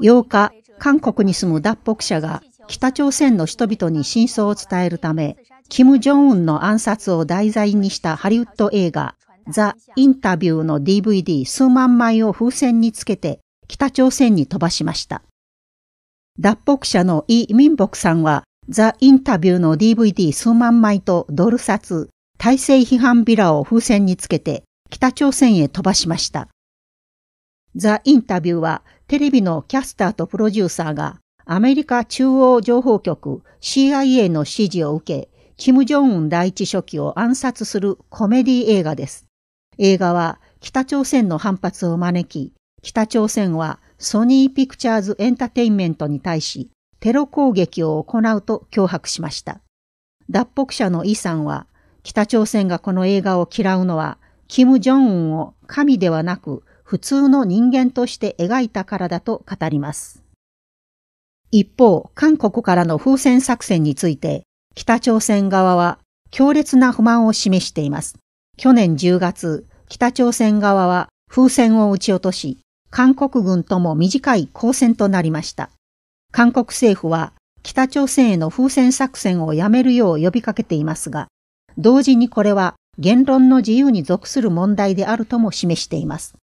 8日、韓国に住む脱北者が北朝鮮の人々に真相を伝えるため、キム・ジョンウンの暗殺を題材にしたハリウッド映画、ザ・インタビューの DVD 数万枚を風船につけて北朝鮮に飛ばしました。脱北者のイ・ミンボクさんは、ザ・インタビューの DVD 数万枚とドル札、体制批判ビラを風船につけて北朝鮮へ飛ばしました。ザ・インタビューはテレビのキャスターとプロデューサーがアメリカ中央情報局 CIA の指示を受け、キム・ジョンウン第一書記を暗殺するコメディ映画です。映画は北朝鮮の反発を招き、北朝鮮はソニーピクチャーズエンターテインメントに対しテロ攻撃を行うと脅迫しました。脱北者のイさんは、北朝鮮がこの映画を嫌うのは、キム・ジョンウンを神ではなく普通の人間として描いたからだと語ります。一方、韓国からの風船作戦について、北朝鮮側は強烈な不満を示しています。去年10月、北朝鮮側は風船を撃ち落とし、韓国軍とも短い交戦となりました。韓国政府は北朝鮮への風船作戦をやめるよう呼びかけていますが、同時にこれは言論の自由に属する問題であるとも示しています。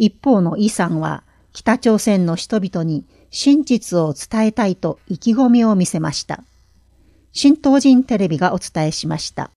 一方のイさんは北朝鮮の人々に真実を伝えたいと意気込みを見せました。新東人テレビがお伝えしました。